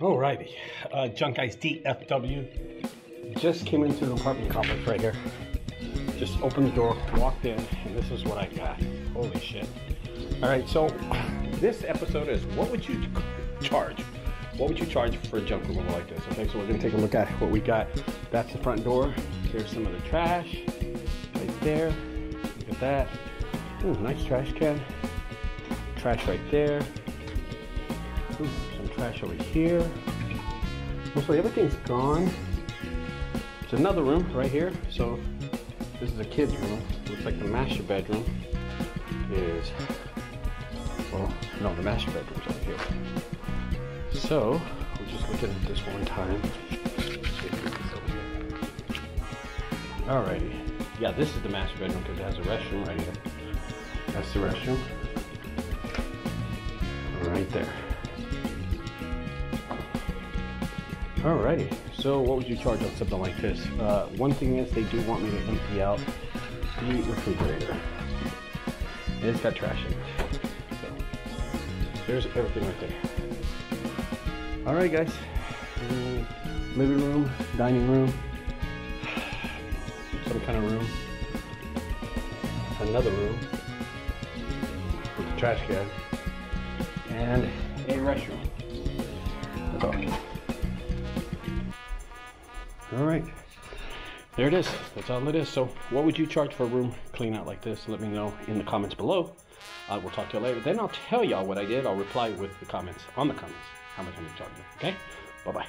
Alrighty, uh, Junk Guys DFW just came into the apartment complex right here. Just opened the door, walked in, and this is what I got. Holy shit. Alright, so this episode is what would you charge? What would you charge for a junk removal like this? Okay, so we're gonna take a look at what we got. That's the front door. Here's some of the trash right there. Look at that. Ooh, nice trash can. Trash right there. Some trash over here. Mostly everything's gone. It's another room right here. So this is a kid's room. Looks like the master bedroom is, well, no, the master bedroom's over here. So we're just looking at this one time. Alrighty. Yeah, this is the master bedroom because it has a restroom right here. That's the restroom. Right there. Alrighty. So what would you charge on something like this? Uh, one thing is they do want me to empty out the refrigerator. It's got trash in it. So there's everything right there. Alright guys. Mm, living room, dining room, some kind of room. Another room with a trash can and a restroom. That's all. All right. There it is. That's all it is. So what would you charge for a room clean out like this? Let me know in the comments below. Uh, I will talk to you later. Then I'll tell y'all what I did. I'll reply with the comments on the comments. How much I'm gonna charge you. Okay? Bye-bye.